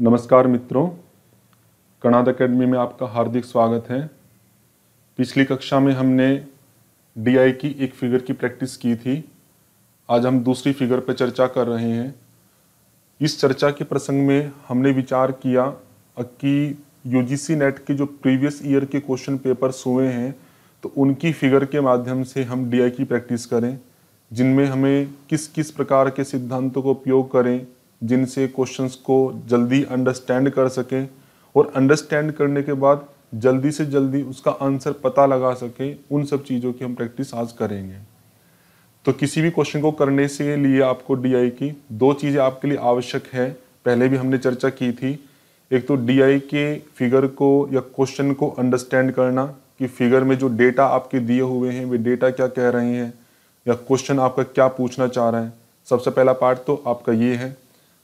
नमस्कार मित्रों, कणाद एकेडमी में आपका हार्दिक स्वागत है। पिछली कक्षा में हमने डीआई की एक फिगर की प्रैक्टिस की थी। आज हम दूसरी फिगर पर चर्चा कर रहे हैं। इस चर्चा के प्रसंग में हमने विचार किया कि यूजीसी नेट के जो प्रीवियस ईयर के क्वेश्चन पेपर्स हुए हैं तो उनकी फिगर के माध्यम से हम डीआई की प्रैक्टिस करें, जिनमें हमें किस किस प्रकार के सिद्धांतों का उपयोग करें जिनसे क्वेश्चंस को जल्दी अंडरस्टैंड कर सकें और अंडरस्टैंड करने के बाद जल्दी से जल्दी उसका आंसर पता लगा सके, उन सब चीज़ों की हम प्रैक्टिस आज करेंगे। तो किसी भी क्वेश्चन को करने से लिए आपको डीआई की दो चीज़ें आपके लिए आवश्यक है। पहले भी हमने चर्चा की थी, एक तो डीआई के फिगर को या क्वेश्चन को अंडरस्टैंड करना कि फिगर में जो डेटा आपके दिए हुए हैं, वे डेटा क्या कह रहे हैं या क्वेश्चन आपका क्या पूछना चाह रहे हैं। सबसे पहला पार्ट तो आपका ये है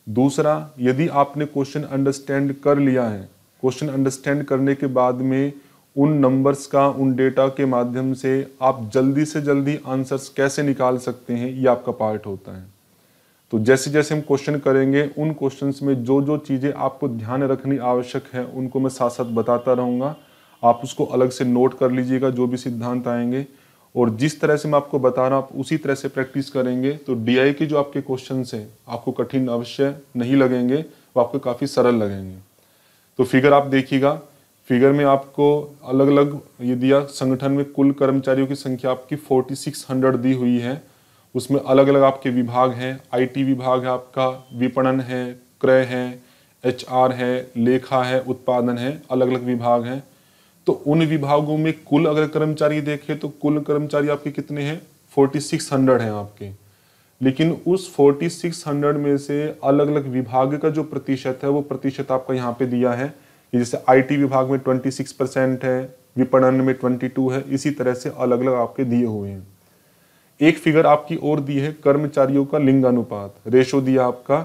दूसरा, यदि आपने क्वेश्चन अंडरस्टैंड कर लिया है क्वेश्चन अंडरस्टैंड करने के बाद में उन नंबर्स का, उन डेटा के माध्यम से आप जल्दी से जल्दी आंसर्स कैसे निकाल सकते हैं, ये आपका पार्ट होता है। तो जैसे जैसे हम क्वेश्चन करेंगे, उन क्वेश्चंस में जो जो चीज़ें आपको ध्यान रखनी आवश्यक है, उनको मैं साथ साथ बताता रहूँगा। आप उसको अलग से नोट कर लीजिएगा, जो भी सिद्धांत आएँगे। और जिस तरह से मैं आपको बता रहा हूँ आप उसी तरह से प्रैक्टिस करेंगे तो DI के जो आपके क्वेश्चन हैं, आपको कठिन अवश्य नहीं लगेंगे, वो आपको काफ़ी सरल लगेंगे। तो फिगर आप देखिएगा फिगर में आपको अलग अलग ये दिया, संगठन में कुल कर्मचारियों की संख्या आपकी 4600 दी हुई है। उसमें अलग अलग आपके विभाग हैं आईटी विभाग है आपका, विपणन है, क्रय है एचआर है, लेखा है, उत्पादन है अलग अलग विभाग हैं। तो उन विभागों में कुल अगर कर्मचारी देखें तो कुल कर्मचारी आपके कितने हैं? 4600 हैं आपके। लेकिन उस 4600 में से अलग अलग विभाग का जो प्रतिशत है, वो प्रतिशत आपका यहाँ पे दिया है। जैसे आईटी विभाग में 26 परसेंट है, विपणन में 22 है, इसी तरह से अलग अलग आपके दिए हुए हैं। एक फिगर आपकी और दी है, कर्मचारियों का लिंगानुपात। रेशो दिया आपका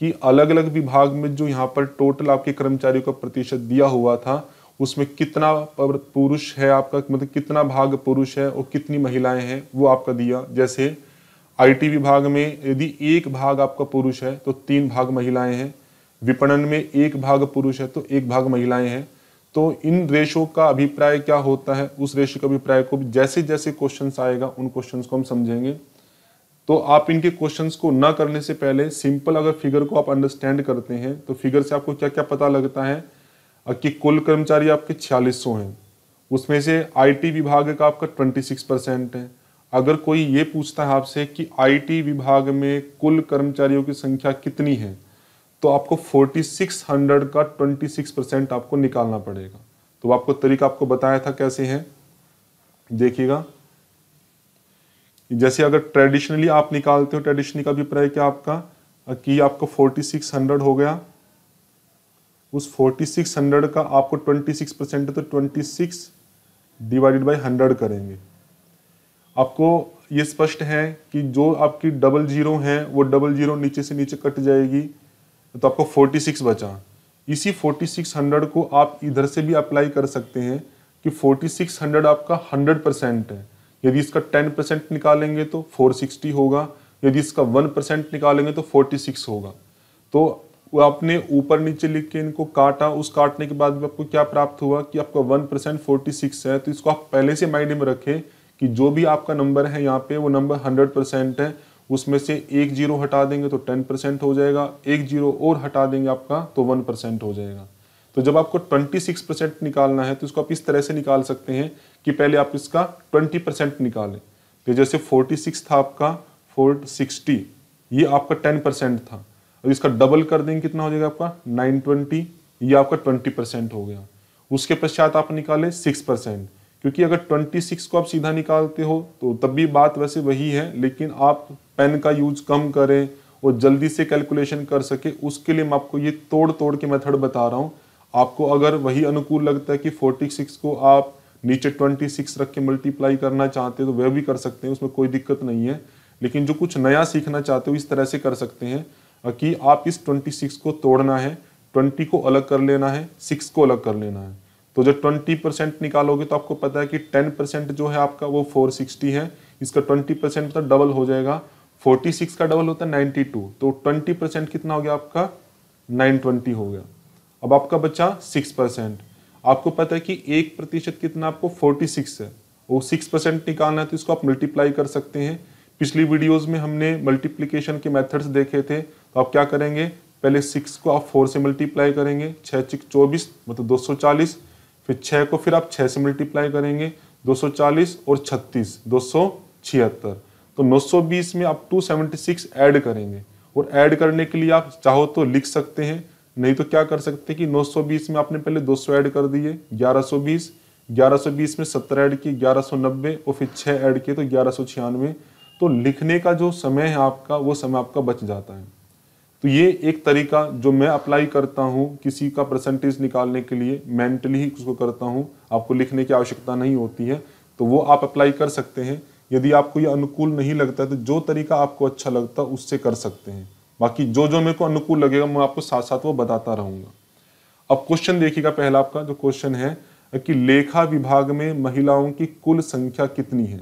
कि अलग अलग विभाग में जो यहाँ पर टोटल आपके कर्मचारियों का प्रतिशत दिया हुआ था उसमें कितना पुरुष है आपका मतलब कितना भाग पुरुष है और कितनी महिलाएँ हैं, वो आपका दिया। जैसे आईटी विभाग में यदि एक भाग आपका पुरुष है तो तीन भाग महिलाएँ हैं। विपणन में एक भाग पुरुष है तो एक भाग महिलाएँ हैं। तो इन रेशो का अभिप्राय क्या होता है? उस रेशो का अभिप्राय को जैसे जैसे क्वेश्चन आएगा, उन क्वेश्चन को हम समझेंगे। तो आप इनके क्वेश्चंस को न करने से पहले सिंपल अगर फिगर को आप अंडरस्टैंड करते हैं तो फिगर से आपको क्या क्या पता लगता है? कि कुल कर्मचारी आपके छियालीस सौ हैं। उसमें से आईटी विभाग का आपका ट्वेंटी सिक्स परसेंट है। अगर कोई ये पूछता है आपसे कि आईटी विभाग में कुल कर्मचारियों की संख्या कितनी है तो आपको फोर्टी सिक्स हंड्रेड का ट्वेंटी सिक्स परसेंट आपको निकालना पड़ेगा। तो आपको तरीका आपको बताया था कैसे है? देखिएगा। जैसे अगर ट्रेडिशनली आप निकालते हो ट्रेडिशनली का अभिप्राय क्या आपका? कि आपको फोर्टी सिक्स हंड्रेड हो गया। उस 4600 का आपको 26 परसेंट है तो 26 डिवाइडेड बाई हंड्रेड करेंगे। आपको ये स्पष्ट है कि जो आपकी डबल ज़ीरो है, वो डबल ज़ीरो नीचे से नीचे कट जाएगी तो आपको 46 बचा। इसी 4600 को आप इधर से भी अप्लाई कर सकते हैं कि 4600 आपका 100 परसेंट है। यदि इसका 10 परसेंट निकालेंगे तो 460 होगा, यदि इसका 1 परसेंट निकालेंगे तो 46 होगा। तो आपने ऊपर नीचे लिख के इनको काटा, उस काटने के बाद भी आपको क्या प्राप्त हुआ कि आपका वन परसेंट फोर्टी सिक्स है तो इसको आप पहले से माइंड में रखें कि जो भी आपका नंबर है यहाँ पे वो नंबर हंड्रेड परसेंट है, उसमें से एक ज़ीरो हटा देंगे तो टेन परसेंट हो जाएगा, एक ज़ीरो और हटा देंगे आपका तो वन परसेंट हो जाएगा। तो जब आपको ट्वेंटी सिक्स परसेंट निकालना है तो इसको आप इस तरह से निकाल सकते हैं कि पहले आप इसका ट्वेंटी परसेंट निकालें। तो जैसे फोर्टी सिक्स था आपका फोर सिक्सटी, ये आपका टेन परसेंट था। इसका डबल कर देंगे, कितना हो जाएगा आपका? नाइन ट्वेंटी ये आपका ट्वेंटी परसेंट हो गया। उसके पश्चात आप निकाले सिक्स परसेंट क्योंकि अगर ट्वेंटी सिक्स को आप सीधा निकालते हो तो तब भी बात वैसे वही है, लेकिन आप पेन का यूज़ कम करें और जल्दी से कैलकुलेशन कर सके, उसके लिए मैं आपको ये तोड़ तोड़ के मेथड बता रहा हूँ। आपको अगर वही अनुकूल लगता है कि फोर्टी सिक्स को आप नीचे ट्वेंटी सिक्स रख के मल्टीप्लाई करना चाहते हो तो वह भी कर सकते हैं, उसमें कोई दिक्कत नहीं है। लेकिन जो कुछ नया सीखना चाहते हो, इस तरह से कर सकते हैं। कि आप इस 26 को तोड़ना है 20 को अलग कर लेना है 6 को अलग कर लेना है। तो जब 20 परसेंट निकालोगे तो आपको पता है कि 10 परसेंट जो है आपका वो 460 है। इसका 20 परसेंट तो डबल हो जाएगा। 46 का डबल होता है 92 तो 20 परसेंट कितना हो गया आपका? नाइन ट्वेंटी हो गया। अब आपका बचा सिक्स परसेंट आपको पता है कि एक प्रतिशत कितना आपको? फोर्टी सिक्स है। वो सिक्स परसेंट निकालना है तो इसको आप मल्टीप्लाई कर सकते हैं। पिछली वीडियोस में हमने मल्टीप्लीकेशन के मेथड्स देखे थे। तो आप क्या करेंगे? पहले सिक्स को आप फोर से मल्टीप्लाई करेंगे छः चिक चौबीस मतलब दो सौ चालीस, फिर छः को फिर आप छः से मल्टीप्लाई करेंगे, दो सौ चालीस और छत्तीस, दो सौ छिहत्तर। तो नौ सौ बीस में आप टू सेवेंटी सिक्स ऐड करेंगे। और ऐड करने के लिए आप चाहो तो लिख सकते हैं, नहीं तो क्या कर सकते कि 920 में आपने पहले 200 ऐड कर दिए 1120 1120 में 70 ऐड किए 1190 और फिर 6 ऐड किए तो ग्यारह सौ छियानवे। तो लिखने का जो समय है आपका, वो समय आपका बच जाता है। तो ये एक तरीका जो मैं अप्लाई करता हूँ किसी का परसेंटेज निकालने के लिए मेंटली ही उसको करता हूँ, आपको लिखने की आवश्यकता नहीं होती है तो वो आप अप्लाई कर सकते हैं। यदि आपको ये अनुकूल नहीं लगता है तो जो तरीका आपको अच्छा लगता है, उससे कर सकते हैं। बाकी जो जो मेरे को अनुकूल लगेगा, मैं आपको साथ साथ वो बताता रहूँगा। अब क्वेश्चन देखिएगा पहला आपका, जो क्वेश्चन है कि लेखा विभाग में महिलाओं की कुल संख्या कितनी है?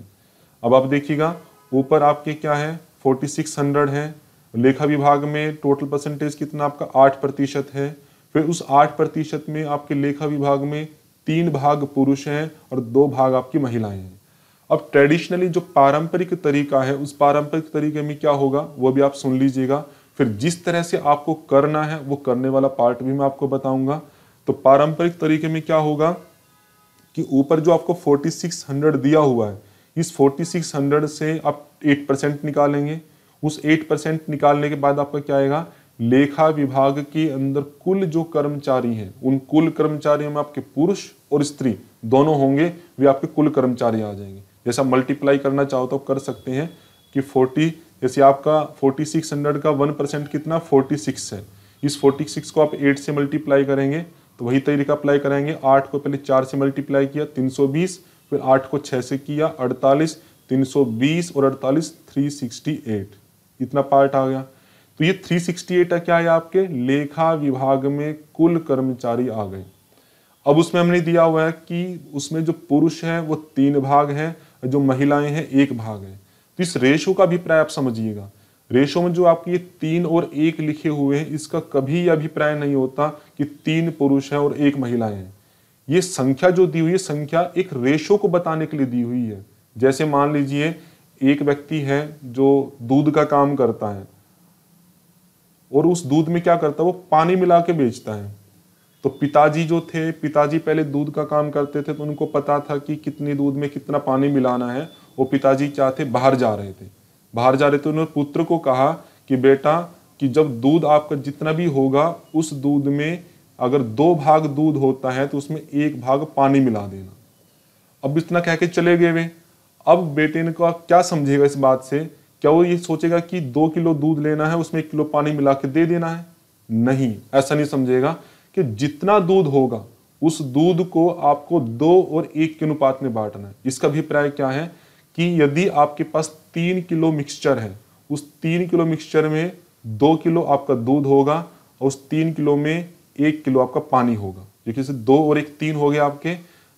अब आप देखिएगा, ऊपर आपके क्या है? फोर्टी सिक्स हंड्रेड है। लेखा विभाग में टोटल परसेंटेज कितना आपका आठ प्रतिशत है? फिर उस आठ प्रतिशत में आपके लेखा विभाग में तीन भाग पुरुष हैं और दो भाग आपकी महिलाएँ हैं। अब ट्रेडिशनली जो पारंपरिक तरीका है, उस पारंपरिक तरीके में क्या होगा? वो भी आप सुन लीजिएगा। फिर जिस तरह से आपको करना है, वो करने वाला पार्ट भी मैं आपको बताऊँगा। तो पारंपरिक तरीके में क्या होगा कि ऊपर जो आपको 4600 दिया हुआ है, इस 4600 से आप 8 परसेंट निकालेंगे। उस एट परसेंट निकालने के बाद आपका क्या आएगा? लेखा विभाग के अंदर कुल जो कर्मचारी हैं, उन कुल कर्मचारियों में आपके पुरुष और स्त्री दोनों होंगे, वे आपके कुल कर्मचारी आ जाएँगे। जैसा मल्टीप्लाई करना चाहो तो कर सकते हैं कि 40 जैसे आपका 4600 का वन परसेंट कितना? 46 है। इस 46 को आप एट से मल्टीप्लाई करेंगे तो वही तरीका अप्लाई करेंगे। आठ को पहले चार से मल्टीप्लाई किया 320 फिर आठ को छः से किया, अड़तालीस 320 और अड़तालीस 368 इतना पार्ट आ गया? तो ये 368 क्या है आपके? लेखा विभाग में कुल कर्मचारी आ गए। अब उसमें हमने दिया हुआ है कि उसमें जो पुरुष है, वो तीन भाग है, जो महिलाएँ हैं, एक भाग है। तो इस रेशो का अभिप्राय आप समझिएगा। रेशो में जो आपके ये तीन और एक लिखे हुए हैं, इसका कभी अभिप्राय नहीं होता कि तीन पुरुष हैं और एक महिलाएँ हैं। ये संख्या जो दी हुई है, संख्या एक रेशो को बताने के लिए दी हुई है। जैसे मान लीजिए एक व्यक्ति है जो दूध का काम करता है और उस दूध में क्या करता है? वो पानी मिला के बेचता है। तो पिताजी जो थे, पिताजी पहले दूध का काम करते थे तो उनको पता था कि कितनी दूध में कितना पानी मिलाना है। वो पिताजी क्या थे? बाहर जा रहे थे। बाहर जा रहे थे, उन्होंने पुत्र को कहा कि, बेटा, कि जब दूध आपका जितना भी होगा, उस दूध में अगर दो भाग दूध होता है तो उसमें एक भाग पानी मिला देना। अब इतना कह के चले गए वे। अब बेटे ने कहा, क्या समझेगा इस बात से? क्या वो ये सोचेगा कि दो किलो दूध लेना है, उसमें एक किलो पानी मिला के दे देना है? नहीं, ऐसा नहीं समझेगा कि जितना दूध होगा, उस दूध को आपको दो और एक के अनुपात में बांटना है। इसका अभिप्राय क्या है कि यदि आपके पास तीन किलो मिक्सचर है, उस तीन किलो मिक्सचर में दो किलो आपका दूध होगा और उस तीन किलो में एक किलो आपका पानी होगा। देखिए से दो और एक तीन हो गया आपके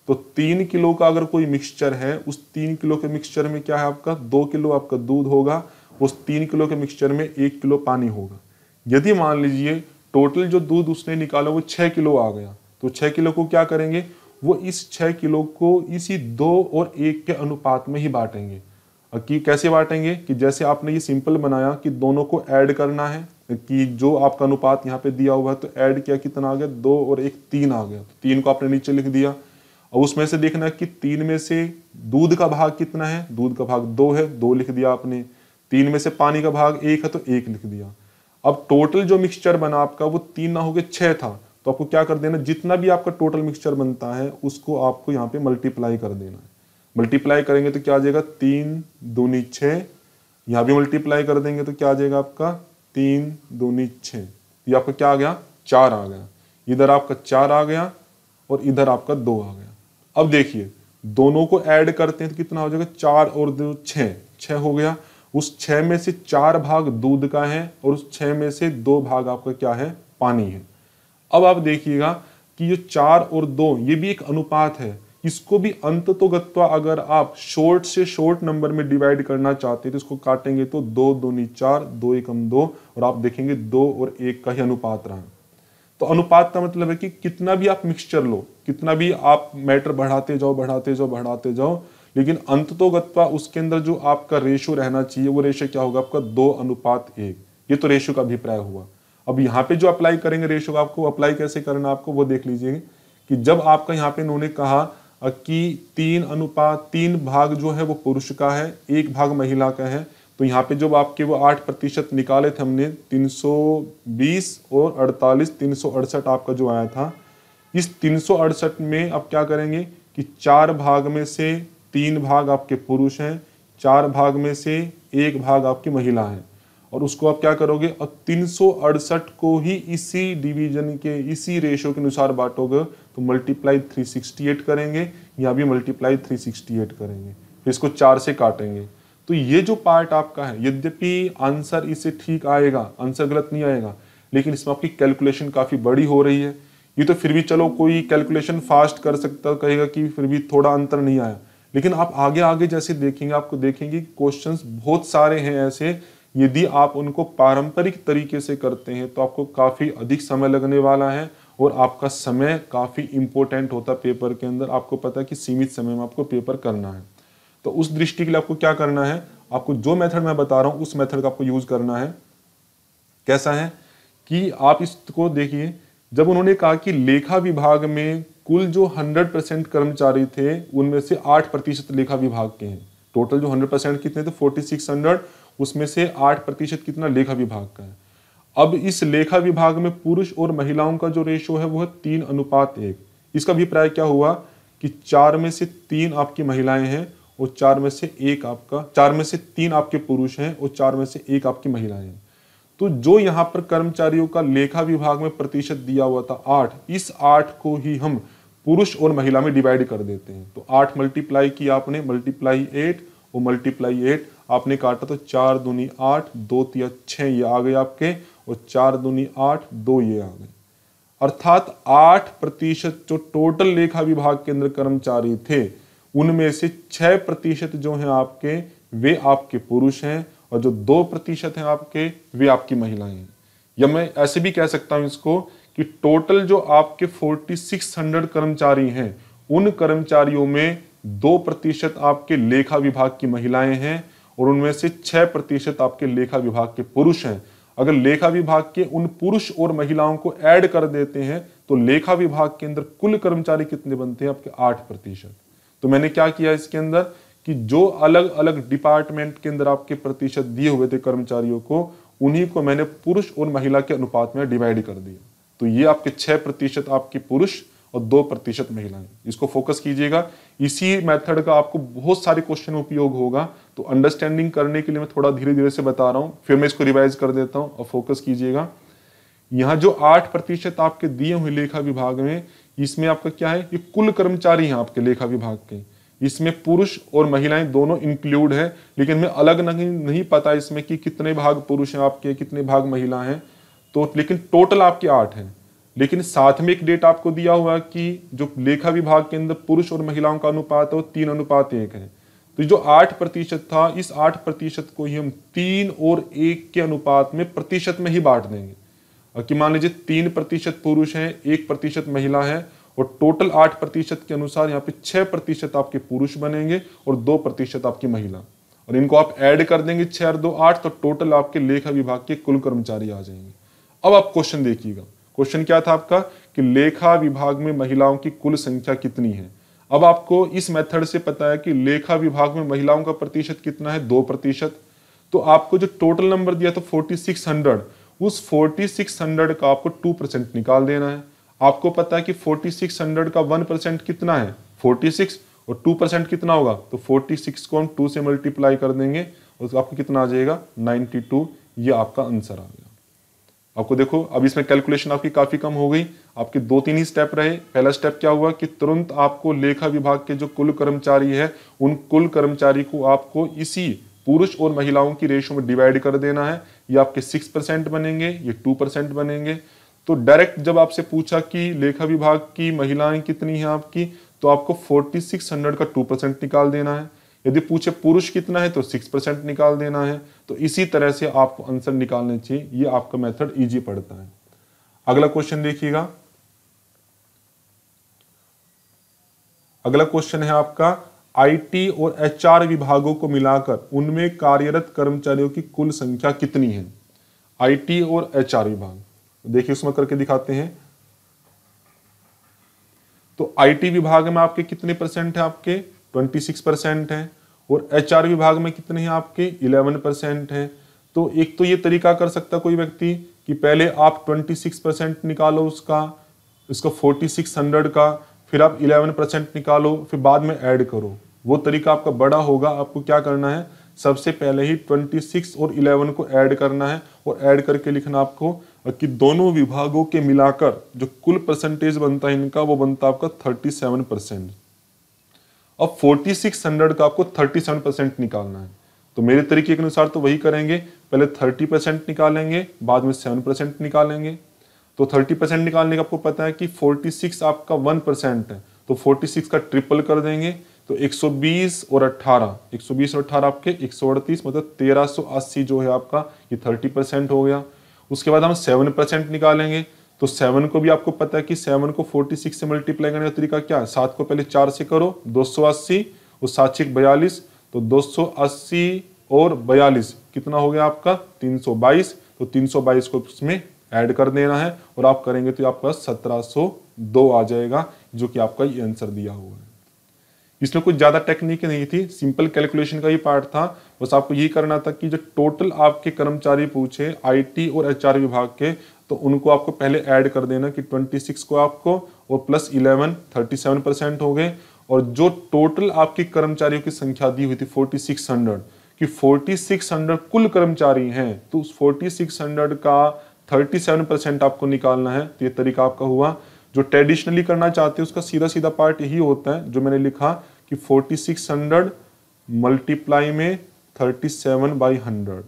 तो तीन किलो का अगर कोई मिक्सचर है, उस तीन किलो के मिक्सचर में क्या है आपका? दो किलो आपका दूध होगा, उस तीन किलो के मिक्सचर में एक किलो पानी होगा। यदि मान लीजिए टोटल जो दूध उसने निकाला, वो छह किलो आ गया तो छह किलो को क्या करेंगे? वो इस छह किलो को इसी दो और एक के अनुपात में ही बांटेंगे। कि कैसे बांटेंगे? कि जैसे आपने ये सिंपल बनाया कि दोनों को ऐड करना है, कि जो आपका अनुपात यहाँ पे दिया हुआ है तो ऐड किया कितना आ गया? दो और एक तीन आ गया। तो तीन को आपने नीचे लिख दिया। और उसमें से देखना कि तीन में से दूध का भाग कितना है? दूध का भाग दो है, दो लिख दिया आपने। तीन में से पानी का भाग एक है तो एक लिख दिया। अब टोटल जो मिक्सचर बना आपका, वो तीन ना हो गया छह था तो आपको क्या कर देना, जितना भी आपका टोटल मिक्सचर बनता है, उसको आपको यहाँ पे मल्टीप्लाई कर देना है। मल्टीप्लाई करेंगे तो क्या आ जाएगा? तीन दूनी छः यहाँ भी मल्टीप्लाई कर देंगे तो क्या आ जाएगा आपका? तीन दूनी छः ये आपका क्या आ गया? चार आ गया। इधर आपका चार आ गया और इधर आपका दो आ गया। अब देखिए, दोनों को ऐड करते हैं तो कितना हो जाएगा? चार और दो छः छः हो गया। उस छः में से चार भाग दूध का है और उस छः में से दो भाग आपका क्या है? पानी है। अब आप देखिएगा कि ये चार और दो, ये भी एक अनुपात है। इसको भी अंत तो गत्वा अगर आप शॉर्ट से शॉर्ट नंबर में डिवाइड करना चाहते हैं तो इसको काटेंगे तो दो दो, नी, चार, दो एकम दो, और आप देखेंगे दो और एक का ही अनुपात रहा। तो अनुपात का मतलब है कि कितना भी आप मिक्सचर लो, कितना भी आप मैटर बढ़ाते जाओ बढ़ाते जाओ बढ़ाते जाओ, लेकिन अंत तो उसके अंदर जो आपका रेशो रहना चाहिए, वो रेशो क्या होगा? आपका दो अनुपात एक। ये तो रेशो का अभिप्राय हुआ। अब यहाँ पे जो अप्लाई करेंगे रेशो का आपको अप्लाई कैसे करना आपको, वो देख लीजिए कि जब आपका यहाँ पे इन्होंने कहा कि तीन अनुपात, तीन भाग जो है वो पुरुष का है, एक भाग महिला का है तो यहाँ पे जब आपके वो आठ प्रतिशत निकाले थे हमने 320 और अड़तालीस, तीन आपका जो आया था। इस तीन सौ अड़सठ में अब क्या करेंगे कि चार भाग में से तीन भाग आपके पुरुष हैं, चार भाग में से एक भाग आपकी महिला है। और उसको आप क्या करोगे? और तीन सौ अड़सठ को ही इसी डिवीज़न के, इसी रेशो के अनुसार बांटोगे तो मल्टीप्लाई 368 करेंगे, या भी मल्टीप्लाई 368 करेंगे। फिर इसको चार से काटेंगे। तो ये जो पार्ट आपका है, यद्यपि आंसर इसे ठीक आएगा आंसर गलत नहीं आएगा, लेकिन इसमें आपकी कैलकुलेशन काफ़ी बड़ी हो रही है। ये तो फिर भी चलो कोई कैलकुलेशन फास्ट कर सकता, कहेगा कि फिर भी थोड़ा अंतर नहीं आया। लेकिन आप आगे आगे जैसे देखेंगे, आपको देखेंगे क्वेश्चंस बहुत सारे हैं ऐसे, यदि आप उनको पारंपरिक तरीके से करते हैं तो आपको काफ़ी अधिक समय लगने वाला है और आपका समय काफ़ी इंपॉर्टेंट होता पेपर के अंदर। आपको पता है कि सीमित समय में आपको पेपर करना है। तो उस दृष्टि के लिए आपको क्या करना है? आपको जो मेथड मैं बता रहा हूँ, उस मेथड का आपको यूज़ करना है। कैसा है? कि आप इसको देखिए, जब उन्होंने कहा कि लेखा विभाग में कुल जो 100 परसेंट कर्मचारी थे, उनमें से 8 प्रतिशत लेखा विभाग के हैं। टोटल जो 100 परसेंट कितने थे? 4600 उसमें से 8 प्रतिशत कितना लेखा विभाग का है। अब इस लेखा विभाग में पुरुष और महिलाओं का जो रेशो है, वो है तीन अनुपात एक। इसका अभिप्राय क्या हुआ? कि चार में से तीन आपकी महिलाएँ हैं और चार में से एक आपका, चार में से तीन आपके पुरुष हैं और चार में से एक आपकी महिलाएँ हैं। तो जो यहाँ पर कर्मचारियों का लेखा विभाग में प्रतिशत दिया हुआ था आठ, इस आठ को ही हम पुरुष और महिला में डिवाइड कर देते हैं। तो आठ मल्टीप्लाई किया आपने मल्टीप्लाई एट और मल्टीप्लाई एट आपने काटा तो चार दूनी आठ, दो तिया छः ये आ गए आपके, और चार दूनी आठ, दो ये आ गए। अर्थात आठ प्रतिशत जो टोटल लेखा विभाग के अंदर कर्मचारी थे उनमें से छह प्रतिशत जो है आपके, वे आपके पुरुष हैं और जो दो प्रतिशत हैं आपके, वे आपकी महिलाएँ हैं। या मैं ऐसे भी कह सकता हूँ इसको कि टोटल जो आपके 4600 कर्मचारी हैं, उन कर्मचारियों में दो प्रतिशत आपके लेखा विभाग की महिलाएँ हैं और उनमें से छह प्रतिशत आपके लेखा विभाग के पुरुष हैं। अगर लेखा विभाग के उन पुरुष और महिलाओं को ऐड कर देते हैं तो लेखा विभाग के अंदर कुल कर्मचारी कितने बनते हैं? आपके आठ प्रतिशत। तो मैंने क्या किया इसके अंदर कि जो अलग अलग डिपार्टमेंट के अंदर आपके प्रतिशत दिए हुए थे कर्मचारियों को, उन्हीं को मैंने पुरुष और महिला के अनुपात में डिवाइड कर दिया। तो ये आपके छह प्रतिशत आपके पुरुष और दो प्रतिशत महिलाएँ इसको फोकस कीजिएगा। इसी मेथड का आपको बहुत सारे क्वेश्चन उपयोग होगा। तो अंडरस्टैंडिंग करने के लिए मैं थोड़ा धीरे धीरे से बता रहा हूँ। फिर मैं इसको रिवाइज कर देता हूँ और फोकस कीजिएगा। यहाँ जो आठ प्रतिशत आपके दिए हुए लेखा विभाग में इसमें आपका क्या है? ये कुल कर्मचारी हैं आपके लेखा विभाग के। इसमें पुरुष और महिलाएँ दोनों इंक्लूड है, लेकिन मैं अलग नहीं नहीं पता इसमें कि कितने भाग पुरुष हैं आपके, कितने भाग महिला हैं। तो लेकिन टोटल आपके आठ हैं। लेकिन साथ में एक डेट आपको दिया हुआ कि जो लेखा विभाग के अंदर पुरुष और महिलाओं का अनुपात है, वो तीन अनुपात एक है। तो जो आठ प्रतिशत था, इस आठ प्रतिशत को ही हम तीन और एक के अनुपात में प्रतिशत में ही बांट देंगे। कि मान लीजिए तीन प्रतिशत पुरुष हैं, एक प्रतिशत महिला है, और टोटल आठ प्रतिशत के अनुसार यहाँ पे छह प्रतिशत आपके पुरुष बनेंगे और दो प्रतिशत आपकी महिला। और इनको आप ऐड कर देंगे छह और दो आठ तो टोटल आपके लेखा विभाग के कुल कर्मचारी आ जाएँगे। अब आप क्वेश्चन देखिएगा। क्वेश्चन क्या था आपका? कि लेखा विभाग में महिलाओं की कुल संख्या कितनी है? अब आपको इस मेथड से पता है कि लेखा विभाग में महिलाओं का प्रतिशत कितना है? दो प्रतिशत। तो आपको जो टोटल नंबर दिया था, फोर्टी सिक्स हंड्रेड उस 4600 का आपको 2 परसेंट निकाल देना है। आपको पता है कि 4600 का 1 परसेंट कितना है? 46 और 2 परसेंट कितना होगा? तो 46 को हम 2 से मल्टीप्लाई कर देंगे और आपको कितना आ जाएगा? 92 ये आपका आंसर आ गया। आपको देखो, अब इसमें कैलकुलेशन आपकी काफ़ी कम हो गई। आपके दो तीन ही स्टेप रहे। पहला स्टेप क्या हुआ कि तुरंत आपको लेखा विभाग के जो कुल कर्मचारी है, उन कुल कर्मचारी को आपको इसी पुरुष और महिलाओं की रेशो में डिवाइड कर देना है। ये आपके सिक्स परसेंट बनेंगे, ये टू परसेंट बनेंगे। तो डायरेक्ट जब आपसे पूछा कि लेखा विभाग की महिलाएँ कितनी हैं आपकी तो आपको फोर्टी सिक्स हंड्रेड का टू परसेंट निकाल देना है। यदि पूछे पुरुष कितना है तो सिक्स परसेंट निकाल देना है। तो इसी तरह से आपको आंसर निकालने चाहिए। ये आपका मेथड इजी पड़ता है। अगला क्वेश्चन देखिएगा। अगला क्वेश्चन है आपका आईटी और एचआर विभागों को मिलाकर उनमें कार्यरत कर्मचारियों की कुल संख्या कितनी है? आईटी और एचआर विभाग। देखिए उसमें करके दिखाते हैं। तो आईटी विभाग में आपके कितने परसेंट है आपके? 26 परसेंट है। और एचआर विभाग में कितने हैं आपके? 11 परसेंट है। तो एक तो ये तरीका कर सकता कोई व्यक्ति कि पहले आप 26 परसेंट निकालो उसका, इसका 4600 का फिर आप 11 परसेंट निकालो, फिर बाद में ऐड करो। वो तरीका आपका बड़ा होगा, आपको क्या करना है? सबसे पहले ही 26 और 11 को ऐड करना है और ऐड करके लिखना आपको कि दोनों विभागों के मिलाकर जो कुल परसेंटेज बनता है इनका, वो बनता है आपका 37 परसेंट अब 4600 का आपको 37 परसेंट निकालना है। तो मेरे तरीके के अनुसार तो वही करेंगे। पहले 30 परसेंट निकालेंगे, बाद में 7 परसेंट निकालेंगे। तो 30 परसेंट निकालने का आपको पता है कि 46 आपका 1 परसेंट है। तो 46 का ट्रिपल कर देंगे तो 120 और 18 120 और 18 आपके 138 मतलब 1380 जो है आपका, ये 30 परसेंट हो गया। उसके बाद हम 7 परसेंट निकालेंगे तो 7 को भी आपको पता है कि 7 को 46 से मल्टीप्लाई करने का तरीका क्या है? सात को पहले चार से करो 280 और सात छः बयालीस तो 280 और बयालीस। कितना हो गया आपका? 322 तो 322 को उसमें ऐड कर देना है और आप करेंगे तो आपका 1702 आ जाएगा, जो कि आपका ये आंसर दिया हुआ है। इसमें कुछ ज़्यादा टेक्निक नहीं थी सिंपल कैलकुलेशन का ही पार्ट था। बस आपको यही करना था कि जो टोटल आपके कर्मचारी पूछे आईटी और एचआर विभाग के तो उनको आपको पहले ऐड कर देना कि 26 को आपको और प्लस 11 37 परसेंट हो गए। और जो टोटल आपके कर्मचारियों की संख्या दी हुई थी 4600 कि 4600 कुल कर्मचारी हैं तो उस 4600 का 37 परसेंट आपको निकालना है तो ये तरीका आपका हुआ। जो ट्रेडिशनली करना चाहते हैं, उसका सीधा सीधा पार्ट यही होता है, जो मैंने लिखा कि 4600 मल्टीप्लाई में 37 सेवन बाई हंड्रेड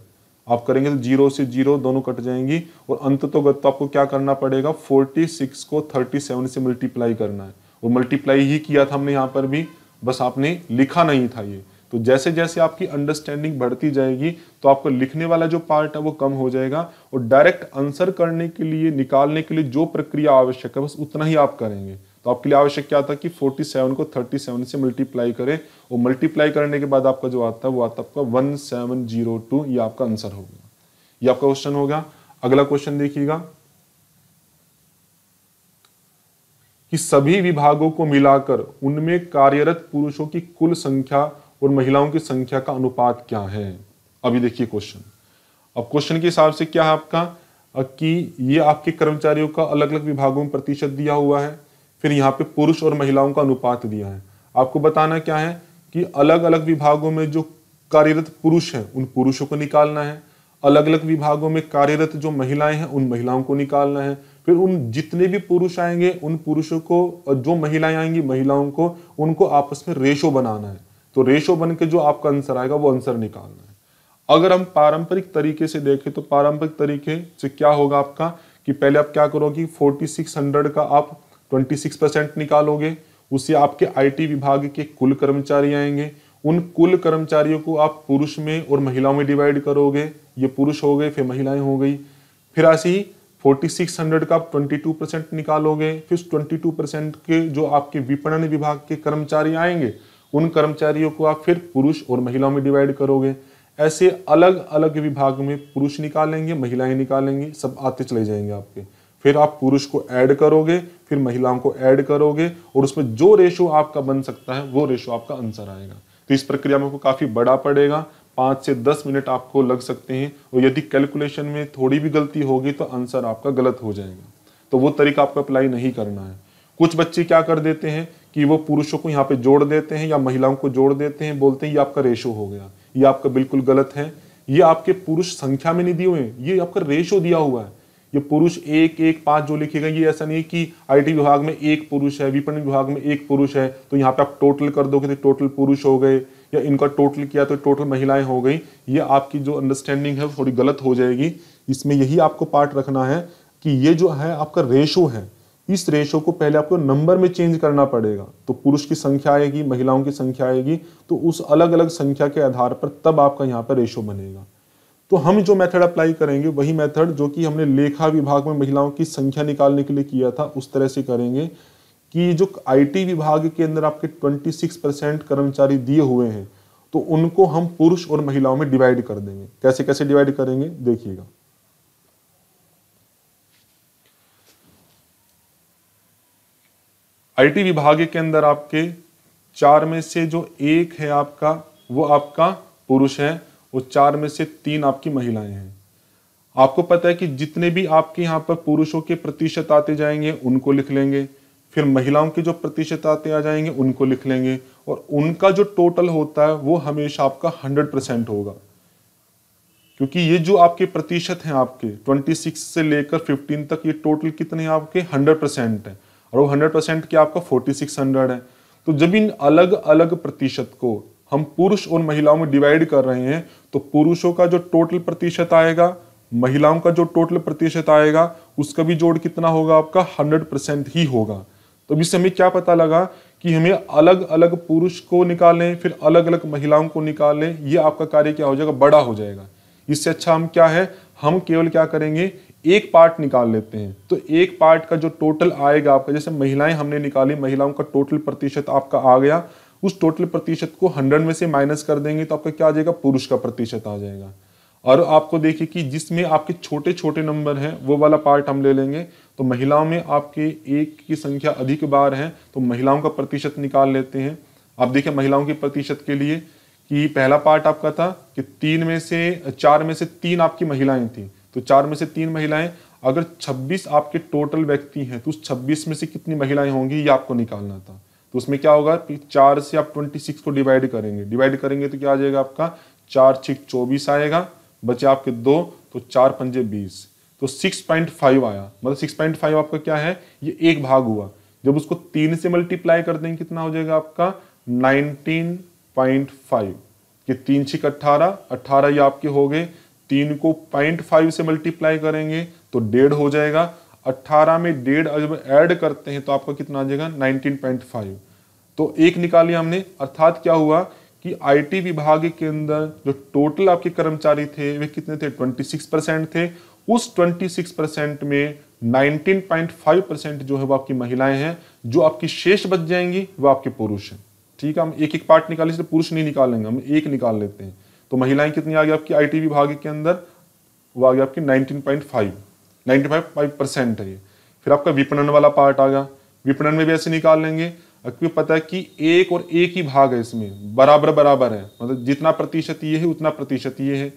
आप करेंगे तो ज़ीरो से ज़ीरो दोनों कट जाएँगी, और अंत तो तो आपको क्या करना पड़ेगा? 46 को 37 से मल्टीप्लाई करना है। और मल्टीप्लाई ही किया था हमने यहाँ पर भी, बस आपने लिखा नहीं था ये। तो जैसे जैसे आपकी अंडरस्टैंडिंग बढ़ती जाएगी तो आपको लिखने वाला जो पार्ट है वो कम हो जाएगा और डायरेक्ट आंसर करने के लिए, निकालने के लिए जो प्रक्रिया आवश्यक है, बस उतना ही आप करेंगे। तो आपके लिए आवश्यक क्या था कि 47 को 37 से मल्टीप्लाई करें और मल्टीप्लाई करने के बाद आपका जो आता है, वो आता है आपका 1702 ये आपका आंसर होगा ये आपका क्वेश्चन होगा अगला क्वेश्चन देखिएगा। कि सभी विभागों को मिलाकर उनमें कार्यरत पुरुषों की कुल संख्या और महिलाओं की संख्या का अनुपात क्या है? अभी देखिए क्वेश्चन अब क्वेश्चन के हिसाब से क्या है आपका? कि ये आपके कर्मचारियों का अलग अलग विभागों में प्रतिशत दिया हुआ है, फिर यहाँ पे पुरुष और महिलाओं का अनुपात दिया है। आपको बताना क्या है? कि अलग अलग विभागों में जो कार्यरत पुरुष हैं, उन पुरुषों को निकालना है। अलग अलग विभागों में कार्यरत जो महिलाएँ हैं, उन महिलाओं को निकालना है। फिर उन जितने भी पुरुष आएँगे, उन पुरुषों को जो महिलाएँ आएँगी, महिलाओं को, उनको आपस में रेशो बनाना है। तो रेशो बन के जो आपका आंसर आएगा, वो आंसर निकालना है। अगर हम पारंपरिक तरीके से देखें तो पारंपरिक तरीके से क्या होगा आपका कि पहले आप क्या करोगे, फोर्टी सिक्स हंड्रेड का आप ट्वेंटी सिक्स परसेंट निकालोगे, उससे आपके आईटी विभाग के कुल कर्मचारी आएँगे। उन कुल कर्मचारियों को आप पुरुष में और महिलाओं में डिवाइड करोगे, ये पुरुष हो गए, फिर महिलाएँ हो गई। फिर ऐसे ही फोर्टी सिक्स हंड्रेड का आप ट्वेंटी टू परसेंट निकालोगे, फिर ट्वेंटी टू परसेंट के जो आपके विपणन विभाग के कर्मचारी आएँगे उन कर्मचारियों को आप फिर पुरुष और महिलाओं में डिवाइड करोगे। ऐसे अलग अलग विभाग में पुरुष निकालेंगे, महिलाएँ निकालेंगे, सब आते चले जाएँगे आपके। फिर आप पुरुष को ऐड करोगे, फिर महिलाओं को ऐड करोगे और उसमें जो रेशो आपका बन सकता है, वो रेशो आपका आंसर आएगा। तो इस प्रक्रिया में आपको काफ़ी बड़ा पड़ेगा। पाँच से दस मिनट आपको लग सकते हैं और यदि कैलकुलेशन में थोड़ी भी गलती होगी तो आंसर आपका गलत हो जाएगा। तो वो तरीका आपको अप्लाई नहीं करना है। कुछ बच्चे क्या कर देते हैं कि वो पुरुषों को यहाँ पे जोड़ देते हैं या महिलाओं को जोड़ देते हैं, बोलते हैं, ये आपका रेशो हो गया, ये आपका बिल्कुल गलत है, ये आपके पुरुष संख्या में नहीं दिए हुए ये आपका रेशो दिया हुआ है, ये पुरुष एक एक, पाँच जो लिखेगा ये ऐसा नहीं कि आईटी विभाग में एक पुरुष है, विपणन विभाग में एक पुरुष है तो यहाँ पे आप टोटल कर दोगे तो टोटल पुरुष हो गए, या इनका टोटल किया तो टोटल महिलाएँ हो गई, ये आपकी जो अंडरस्टैंडिंग है थोड़ी गलत हो जाएगी, इसमें यही आपको पार्ट रखना है कि ये जो है आपका रेशो है इस रेशो को पहले आपको नंबर में चेंज करना पड़ेगा। तो पुरुष की संख्या आएगी, महिलाओं की संख्या आएगी तो उस अलग अलग संख्या के आधार पर तब आपका यहाँ पर रेशो बनेगा। तो हम जो मेथड अप्लाई करेंगे, वही मेथड जो कि हमने लेखा विभाग में महिलाओं की संख्या निकालने के लिए किया था, उस तरह से करेंगे कि जो आईटी विभाग के अंदर आपके 26 परसेंट कर्मचारी दिए हुए हैं तो उनको हम पुरुष और महिलाओं में डिवाइड कर देंगे। कैसे कैसे डिवाइड करेंगे, देखिएगा। आईटी विभाग के अंदर आपके चार में से जो एक है आपका, वो आपका पुरुष है और चार में से तीन आपकी महिलाएँ हैं। आपको पता है कि जितने भी आपके यहाँ पर पुरुषों के प्रतिशत आते जाएँगे, उनको लिख लेंगे। फिर महिलाओं के जो प्रतिशत आते आ जाएँगे, उनको लिख लेंगे और उनका जो टोटल होता है, वो हमेशा आपका हंड्रेड परसेंट होगा। क्योंकि ये जो आपके प्रतिशत हैं आपके 26 से लेकर 15 तक ये टोटल कितने आपके? 100 परसेंट है। और वो 100 परसेंट क्या आपका 4600 है। तो जब इन अलग अलग प्रतिशत को हम पुरुष और महिलाओं में डिवाइड कर रहे हैं तो पुरुषों का जो टोटल प्रतिशत आएगा, महिलाओं का जो टोटल प्रतिशत आएगा, उसका भी जोड़ कितना होगा आपका? हंड्रेड परसेंट ही होगा। तो इससे हमें क्या पता लगा कि हमें अलग अलग पुरुष को निकालें, फिर अलग अलग महिलाओं को निकालें, ये आपका कार्य क्या हो जाएगा? बड़ा हो जाएगा। इससे अच्छा हम क्या है? हम केवल क्या करेंगे? एक पार्ट निकाल लेते हैं। तो एक पार्ट का जो टोटल आएगा आपका, जैसे महिलाएँ हमने निकाली, महिलाओं का टोटल प्रतिशत आपका आ गया। उस टोटल प्रतिशत को हंड्रेड में से माइनस कर देंगे तो आपका क्या आ जाएगा? पुरुष का प्रतिशत आ जाएगा। और आपको देखिए कि जिसमें आपके छोटे छोटे नंबर हैं, वो वाला पार्ट हम ले लेंगे। तो महिलाओं में आपके एक की संख्या अधिक बार है तो महिलाओं का प्रतिशत निकाल लेते हैं। आप देखिए महिलाओं के प्रतिशत के लिए कि पहला पार्ट आपका था कि तीन में से, चार में से तीन आपकी महिलाएँ थी। तो चार में से तीन महिलाएँ, अगर 26 आपके टोटल व्यक्ति हैं तो उस 26 में से कितनी महिलाएँ होंगी, ये आपको निकालना था। तो उसमें क्या होगा चार से आप 26 को डिवाइड करेंगे। डिवाइड करेंगे तो क्या आ जाएगा आपका? चार छिक चौबीस आएगा, बचे आपके दो तो चार पंजे बीस। तो 6.5 आया। मतलब 6.5 आपका क्या है? ये एक भाग हुआ। जब उसको तीन से मल्टीप्लाई कर देंगे, कितना हो जाएगा आपका? 19.5 ये तीन छिक अट्ठारह अट्ठारह ये आपके हो गए तीन को पॉइंट फाइव से मल्टीप्लाई करेंगे तो डेढ़ हो जाएगा। अट्ठारह में डेढ़ जब ऐड करते हैं तो आपका कितना आ जाएगा? Nineteen point five. तो एक निकालिए हमने। अर्थात क्या हुआ कि आईटी विभाग के अंदर जो टोटल आपके कर्मचारी थे, वे कितने थे? 26 परसेंट थे। उस 26 परसेंट में 19.5 परसेंट जो है वो आपकी महिलाएँ हैं, जो आपकी शेष बच जाएँगी, वो आपके पुरुष हैं। ठीक है, हम एक एक पार्ट निकाले पुरुष नहीं निकालेंगे, हम एक निकाल लेते हैं। तो महिलाएँ कितनी आ गई आपकी आईटी विभाग के अंदर? वो आ गया आपकी 19.5 95 परसेंट है ये। फिर आपका विपणन वाला पार्ट आ गया। विपणन में भी ऐसे निकाल लेंगे। क्योंकि पता है कि एक और एक ही भाग है इसमें। बराबर बराबर है। मतलब जितना प्रतिशत ये है, उतना प्रतिशत ये है।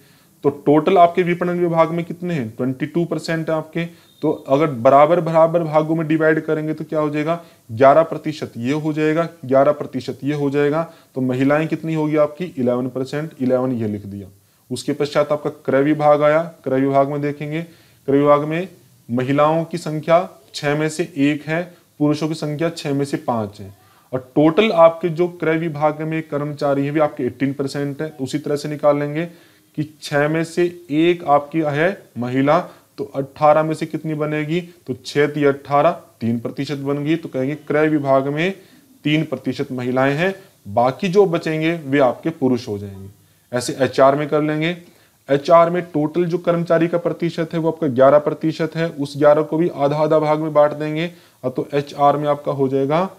तो टोटल आपके विपणन विभाग में कितने हैं? ट्वेंटी टू परसेंट है आपके। तो अगर बराबर बराबर भागों में डिवाइड करेंगे तो क्या हो जाएगा? ग्यारह प्रतिशत ये हो जाएगा, ग्यारह प्रतिशत ये हो जाएगा तो महिलाएँ कितनी होगी आपकी? इलेवन परसेंट, इलेवन ये लिख दिया। उसके पश्चात आपका क्रय विभाग आया। क्रय विभाग में देखेंगे। क्रय विभाग में महिलाओं की संख्या छह में से एक है, पुरुषों की संख्या छह में से पाँच है। और टोटल आपके जो क्रय विभाग में कर्मचारी है भी आपके एट्टीन परसेंट है। उसी तरह से निकाल लेंगे कि छह में से एक आपकी है महिला तो 18 में से कितनी बनेगी? तो छह ती अट्ठारह तीन प्रतिशत बन गई तो कहेंगे क्रय विभाग में तीन प्रतिशत महिलाएँ हैं। बाकी जो बचेंगे, वे आपके पुरुष हो जाएँगे। ऐसे एचआर में कर लेंगे। एचआर में टोटल जो कर्मचारी का प्रतिशत है, वो आपका ग्यारह प्रतिशत है। उस ग्यारह को भी आधा आधा भाग में बांट देंगे। तो एचआर में आपका हो जाएगा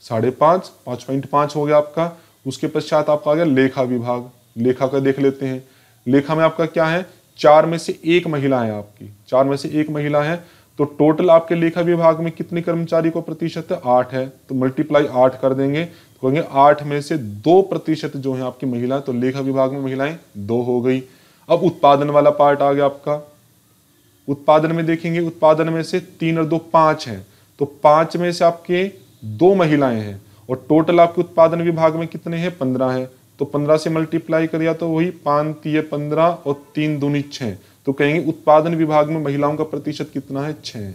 साढ़े पाँच पाँच पॉइंट पाँच हो गया आपका। उसके पश्चात आपका आ गया लेखा विभाग। लेखा का देख लेते हैं। लेखा में आपका क्या है? चार में से एक महिला है आपकी। चार में से एक महिला है तो टोटल आपके लेखा विभाग में कितने कर्मचारी को प्रतिशत है? आठ है। तो मल्टीप्लाई आठ कर देंगे तो कहेंगे आठ में से दो प्रतिशत जो है आपकी महिला तो लेखा विभाग में महिलाएँ दो हो गई। अब उत्पादन वाला पार्ट आ गया आपका। उत्पादन में देखेंगे, उत्पादन में से तीन और दो पाँच है तो पाँच में से आपके दो महिलाएँ हैं, और टोटल आपके उत्पादन विभाग में कितने हैं? पंद्रह है। तो पंद्रह से मल्टीप्लाई करिए तो वही पाँच तीय, पंद्रह और तीन दूनी छह। तो कहेंगे उत्पादन विभाग में महिलाओं का प्रतिशत कितना है? छह।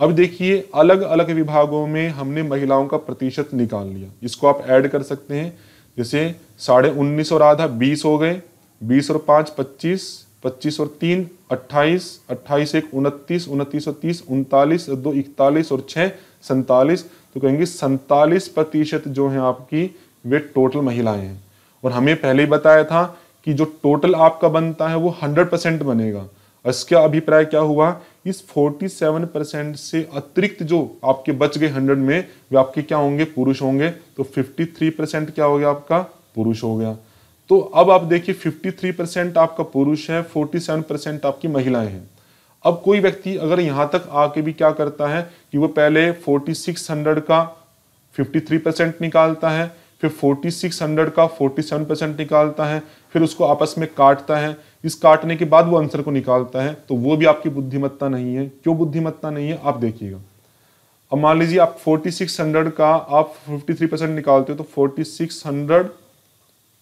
अब देखिए अलग अलग विभागों में हमने महिलाओं का प्रतिशत निकाल लिया। इसको आप ऐड कर सकते हैं। जैसे साढ़े उन्नीस और आधा, बीस हो गए। बीस और पाँच, पच्चीस। पच्चीस और तीन, अट्ठाईस। अट्ठाईस एक, उनतीस। उनतीस और तीस, उनतालीस। दो, इकतालीस और छः सैतालीस। तो कहेंगे सैतालीस प्रतिशत जो है आपकी, वे टोटल महिलाएँ हैं। और हमें पहले ही बताया था कि जो टोटल आपका बनता है वो 100 परसेंट बनेगा। इसका अभिप्राय क्या हुआ? इस 47 परसेंट से अतिरिक्त जो आपके बच गए 100 में, वे आपके क्या होंगे? पुरुष होंगे। तो 53 परसेंट क्या हो गया आपका? पुरुष हो गया। तो अब आप देखिए 53 परसेंट आपका पुरुष है 47 परसेंट आपकी महिलाएँ हैं। अब कोई व्यक्ति अगर यहाँ तक आके भी क्या करता है कि वो पहले 4600 का 53 परसेंट निकालता है फिर 4600 का 47 परसेंट निकालता है, फिर उसको आपस में काटता है। इस काटने के बाद वो आंसर को निकालता है तो वो भी आपकी बुद्धिमत्ता नहीं है। क्यों बुद्धिमत्ता नहीं है? आप देखिएगा। अब मान लीजिए आप 4600 का आप 53 परसेंट निकालते हो तो 4600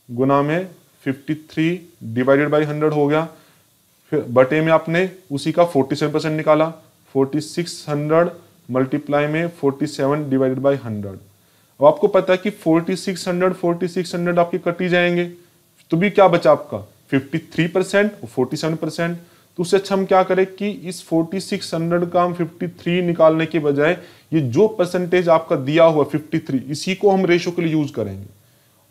गुना में 53 डिवाइडेड बाई 100 हो गया। फिर बटे में आपने उसी का 47 परसेंट निकाला। 4600 मल्टीप्लाई में 47 डिवाइडेड बाई 100 अब आपको पता है कि 4600 4600 आपके कटी जाएँगे। तो भी क्या बचा आपका? 53 परसेंट और 47 परसेंट तो उससे अच्छा हम क्या करें कि इस 4600 का हम 53 निकालने के बजाय ये जो परसेंटेज आपका दिया हुआ 53 इसी को हम रेशो के लिए यूज़ करेंगे।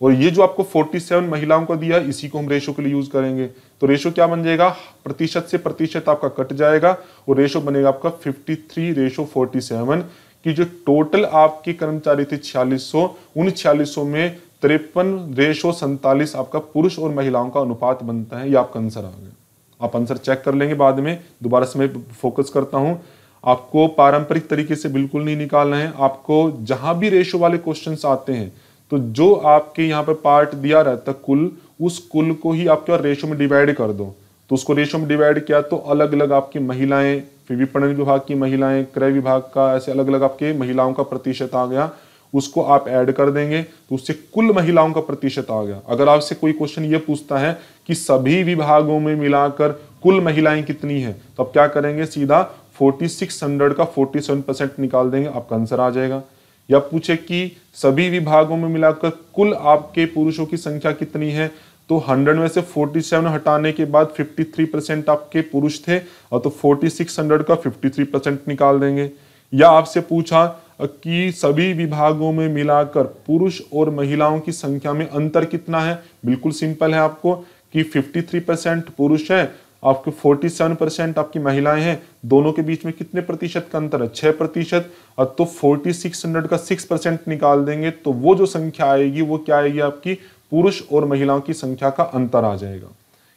और ये जो आपको 47 महिलाओं को दिया, इसी को हम रेशो के लिए यूज़ करेंगे। तो रेशो क्या बन जाएगा? प्रतिशत से प्रतिशत आपका कट जाएगा और रेशो बनेगा आपका 53 रेशो 47 कि जो टोटल आपके कर्मचारी थे छियालीस उन छियालीस में तिरपन रेशो सैतालीस आपका पुरुष और महिलाओं का अनुपात बनता है। ये आपका आंसर आ गया। आप आंसर चेक कर लेंगे बाद में। दोबारा से मैं फोकस करता हूँ। आपको पारंपरिक तरीके से बिल्कुल नहीं निकालना है। आपको जहाँ भी रेशो वाले क्वेश्चन आते हैं तो जो आपके यहाँ पर पार्ट दिया रहता है कुल, उस कुल को ही आपके रेशो में डिवाइड कर दो। तो उसको रेशो में डिवाइड किया तो अलग अलग आपकी महिलाएँ फिर विपणन विभाग की महिलाएँ, क्रय विभाग का ऐसे अलग अलग आपके महिलाओं का प्रतिशत आ गया, उसको आप ऐड कर देंगे तो उससे कुल महिलाओं का प्रतिशत आ गया। अगर आपसे कोई क्वेश्चन ये पूछता है कि सभी विभागों में मिलाकर कुल महिलाएँ कितनी है तो आप क्या करेंगे? सीधा 4600 का 47 परसेंट निकाल देंगे, आपका आंसर आ जाएगा। या पूछे कि सभी विभागों में मिलाकर कुल आपके पुरुषों की संख्या कितनी है तो 100 में से 47 हटाने के बाद 53 परसेंट आपके पुरुष थे, और तो 4600 का 53 परसेंट निकाल देंगे। या आपसे पूछा कि सभी विभागों में मिलाकर पुरुष और महिलाओं की संख्या में अंतर कितना है? बिल्कुल सिंपल है आपको कि 53 परसेंट पुरुष है, आपके 47 परसेंट आपकी महिलाएँ हैं, दोनों के बीच में कितने प्रतिशत का अंतर है? छह प्रतिशत। तो 4600 का 6 परसेंट निकाल देंगे तो वो जो संख्या आएगी, वो क्या आएगी आपकी? पुरुष और महिलाओं की संख्या का अंतर आ जाएगा।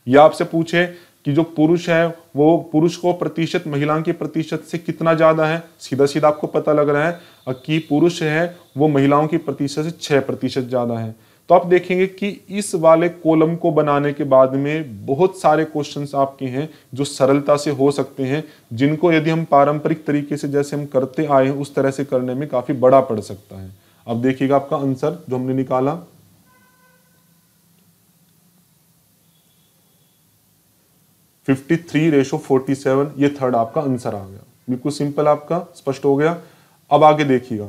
या आपसे पूछे कि जो पुरुष है, वो पुरुष को प्रतिशत महिलाओं के प्रतिशत से कितना ज़्यादा है? सीधा सीधा आपको पता लग रहा है कि पुरुष है, वो महिलाओं की प्रतिशत से छह प्रतिशत ज़्यादा है। तो आप देखेंगे कि इस वाले कॉलम को बनाने के बाद में बहुत सारे क्वेश्चंस आपके हैं जो सरलता से हो सकते हैं, जिनको यदि हम पारंपरिक तरीके से जैसे हम करते आए हैं, उस तरह से करने में काफ़ी बड़ा पड़ सकता है। अब देखिएगा आपका आंसर जो हमने निकाला। 53 रेशो 47 ये थर्ड आपका आंसर आ गया। बिल्कुल सिंपल आपका, स्पष्ट हो गया। अब आगे देखिएगा।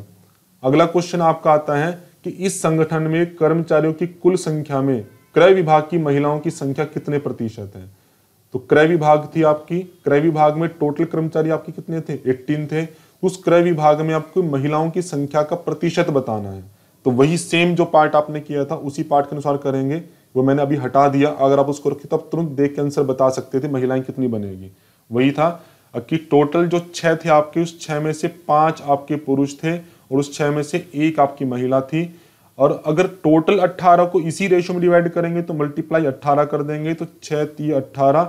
अगला क्वेश्चन आपका आता है कि इस संगठन में कर्मचारियों की कुल संख्या में क्रय विभाग की महिलाओं की संख्या कितने प्रतिशत है? तो क्रय विभाग थी आपकी, क्रय विभाग में टोटल कर्मचारी आपके कितने थे? 18 थे। उस क्रय विभाग में आपको महिलाओं की संख्या का प्रतिशत बताना है। तो वही सेम जो पार्ट आपने किया था, उसी पार्ट के अनुसार करेंगे। वो मैंने अभी हटा दिया। अगर आप उसको रखे तब तुरंत देख के आंसर बता सकते थे महिलाएँ कितनी बनेगी। वही था कि टोटल जो छह थे आपके, उस छह में से पाँच आपके पुरुष थे और उस छह में से एक आपकी महिला थी। और अगर टोटल 18 को इसी रेशो में डिवाइड करेंगे तो मल्टीप्लाई 18 कर देंगे तो छह ती अट्ठारह